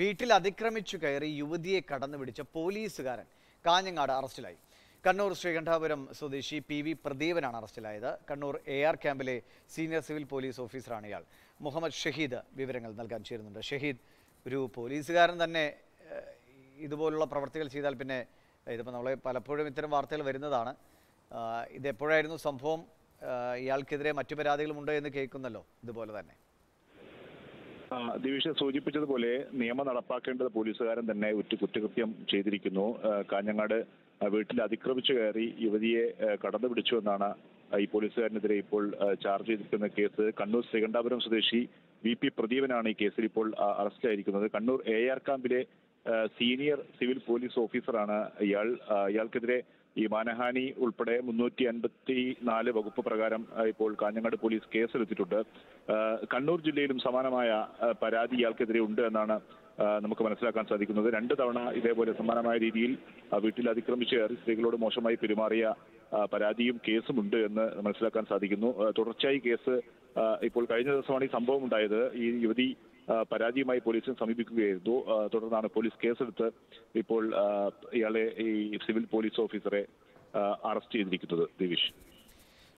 വീട്ടിൽ അതിക്രമിച്ചു കയറി യുവതിയെ കടന്നു പിടിച്ച പോലീസുകാരൻ കാഞ്ഞങ്ങാട് അറസ്റ്റിലായി. കണ്ണൂർ ശ്രീകണ്ഠാപുരം സ്വദേശി പി വി പ്രദീപനാണ് അറസ്റ്റിലായത്. കണ്ണൂർ എ ആർ ക്യാമ്പിലെ സീനിയർ സിവിൽ പോലീസ് ഓഫീസറാണ് ഇയാൾ. മുഹമ്മദ് ഷഹീദ് വിവരങ്ങൾ നൽകാൻ ചേരുന്നുണ്ട്. ഷഹീദ് ഒരു പോലീസുകാരൻ തന്നെ ഇതുപോലുള്ള പ്രവർത്തികൾ ചെയ്താൽ പിന്നെ ഇതിപ്പോൾ നമ്മളെ പലപ്പോഴും ഇത്തരം വാർത്തകൾ വരുന്നതാണ്. ഇതെപ്പോഴായിരുന്നു സംഭവം? ഇയാൾക്കെതിരെ മറ്റു പരാതികളുമുണ്ടോ എന്ന് കേൾക്കുന്നല്ലോ ഇതുപോലെ തന്നെ. ദിവിഷ സൂചിപ്പിച്ചതുപോലെ നിയമം നടപ്പാക്കേണ്ടത് പോലീസുകാരൻ തന്നെ ഉറ്റ കുറ്റകൃത്യം ചെയ്തിരിക്കുന്നു. കാഞ്ഞങ്ങാട് വീട്ടിൽ അതിക്രമിച്ചു കയറി യുവതിയെ കടന്നു പിടിച്ചു എന്നാണ് ഈ പോലീസുകാരനെതിരെ ഇപ്പോൾ ചാർജ് ചെയ്തിരിക്കുന്ന കേസ്. കണ്ണൂർ ശ്രീകണ്ഠാപുരം സ്വദേശി വി പി പ്രദീപനാണ് ഈ കേസിൽ ഇപ്പോൾ അറസ്റ്റിലായിരിക്കുന്നത്. കണ്ണൂർ എ ആർ ക്യാമ്പിലെ സീനിയർ സിവിൽ പോലീസ് ഓഫീസറാണ് ഇയാൾ. ഇയാൾക്കെതിരെ ഈ മാനഹാനി ഉൾപ്പെടെ മുന്നൂറ്റി അൻപത്തി നാല് വകുപ്പ് പ്രകാരം ഇപ്പോൾ കാഞ്ഞങ്ങാട് പോലീസ് കേസെടുത്തിട്ടുണ്ട്. കണ്ണൂർ ജില്ലയിലും സമാനമായ പരാതി ഇയാൾക്കെതിരെ ഉണ്ട് എന്നാണ് നമുക്ക് മനസ്സിലാക്കാൻ സാധിക്കുന്നത്. രണ്ട് തവണ ഇതേപോലെ സമാനമായ രീതിയിൽ വീട്ടിൽ അതിക്രമിച്ച് കയറി സ്ത്രീകളോട് മോശമായി പെരുമാറിയ പരാതിയും കേസും ഉണ്ട് എന്ന് മനസ്സിലാക്കാൻ സാധിക്കുന്നു. തുടർച്ചയായി കേസ് ഇപ്പോൾ കഴിഞ്ഞ ദിവസമാണ് ഈ സംഭവം ഉണ്ടായത്. ഈ യുവതി ആ, പരാതിയുമായി പോലീസിനെ സമീപിക്കുകയായിരുന്നു. തുടർന്നാണ് പോലീസ് കേസെടുത്ത് ഇപ്പോൾ ഇയാളെ ഈ സിവിൽ പോലീസ് ഓഫീസറെ അറസ്റ്റ് ചെയ്തിരിക്കുന്നത്. ദിവിഷ്.